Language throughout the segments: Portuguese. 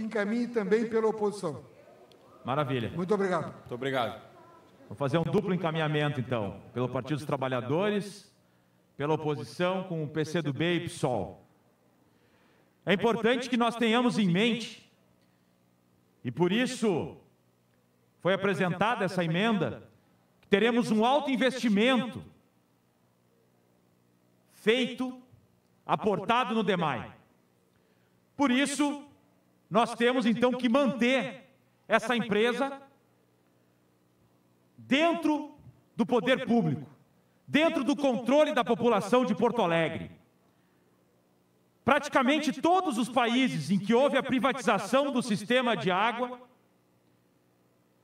que encaminhe também pela oposição. Maravilha. Muito obrigado. Muito obrigado. Vou fazer um duplo encaminhamento, então, pelo Partido dos Trabalhadores, pela oposição, com o PCdoB e PSOL. É importante que nós tenhamos em mente, e por isso foi apresentada essa emenda, que teremos um alto investimento feito, aportado no DEMAI. Por isso, nós temos então que manter essa empresa dentro do poder público, dentro do controle da população de Porto Alegre. Praticamente todos os países em que houve a privatização do sistema de água,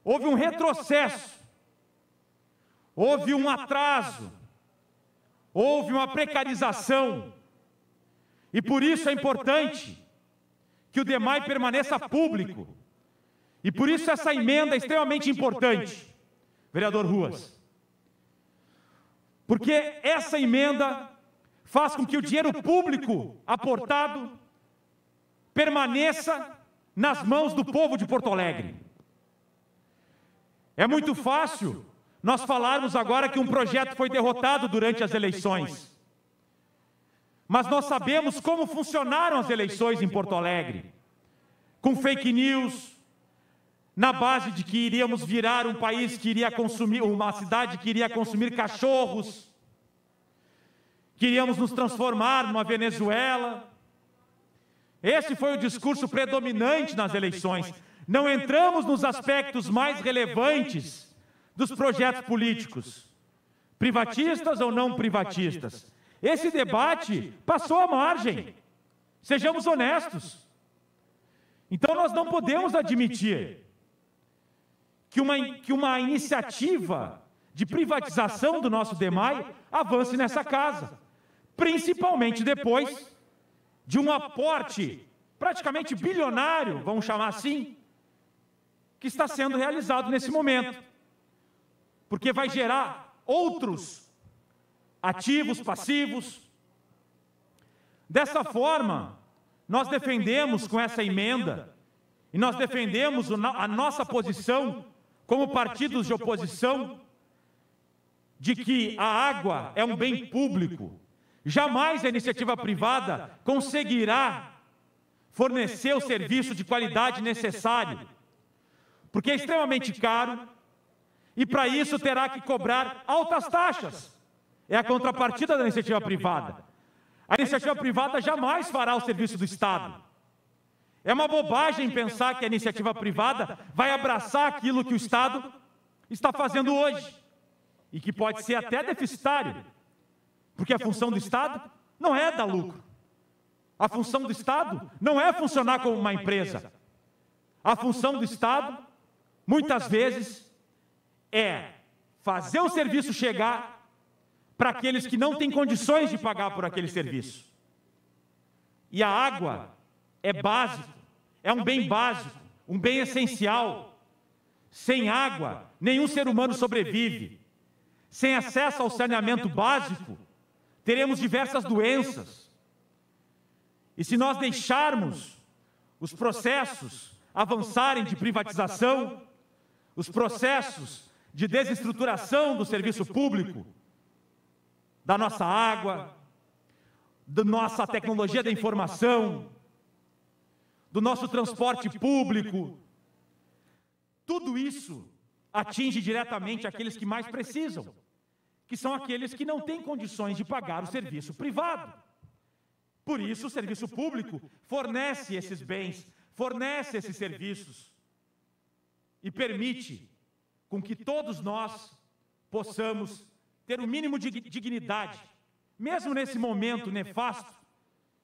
houve um retrocesso, houve um atraso, houve uma precarização. E por isso é importante que o DEMAI permaneça público. E por isso essa emenda é extremamente importante, vereador Ruas. Porque essa emenda faz com que o dinheiro público aportado permaneça nas mãos do povo de Porto Alegre. É muito fácil nós falarmos agora que um projeto foi derrotado durante as eleições. Mas nós sabemos como funcionaram as eleições em Porto Alegre. Com fake news, na base de que iríamos virar um país que iria consumir, uma cidade que iria consumir cachorros, queríamos nos transformar numa Venezuela. Esse foi o discurso predominante nas eleições. Não entramos nos aspectos mais relevantes dos projetos políticos, privatistas ou não privatistas. Esse debate passou à margem. Sejamos honestos. Então nós não podemos admitir que uma, que uma iniciativa de privatização do nosso DEMAI avance nessa casa, principalmente depois de um aporte praticamente bilionário, vamos chamar assim, que está sendo realizado nesse momento. Porque vai gerar outros ativos, passivos. Dessa forma, nós defendemos com essa emenda, e nós defendemos a nossa posição como partidos de oposição, de que a água é um bem público. Jamais a iniciativa privada conseguirá fornecer o serviço de qualidade necessário, porque é extremamente caro e para isso terá que cobrar altas taxas. É a contrapartida da iniciativa privada. A iniciativa privada jamais fará o serviço do Estado. É uma bobagem pensar que a iniciativa privada vai abraçar aquilo que o Estado está fazendo hoje e que pode ser até deficitário, porque a função do Estado não é dar lucro. A função do Estado não é funcionar como uma empresa. A função do Estado, muitas vezes, é fazer o serviço chegar para aqueles que não têm condições de pagar por aquele serviço. E a água é básico, é um bem básico, um bem essencial. Sem água, nenhum ser humano sobrevive. Sem acesso ao saneamento básico, teremos diversas doenças. E se nós deixarmos os processos avançarem de privatização, os processos de desestruturação do serviço público, da nossa água, da nossa tecnologia da informação, do nosso transporte público. Tudo isso atinge diretamente aqueles que mais precisam, que são aqueles que não têm condições de pagar o serviço privado. Por isso, o serviço público fornece esses bens, fornece esses serviços e permite com que todos nós possamos ter o mínimo de dignidade, mesmo nesse momento nefasto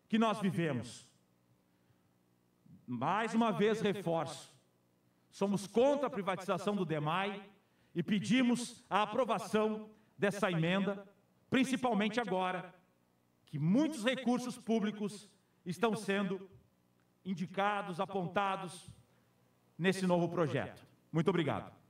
que nós vivemos. Mais uma vez reforço: somos contra a privatização do DEMAI e pedimos a aprovação dessa emenda, principalmente agora que muitos recursos públicos estão sendo indicados, apontados nesse novo projeto. Muito obrigado.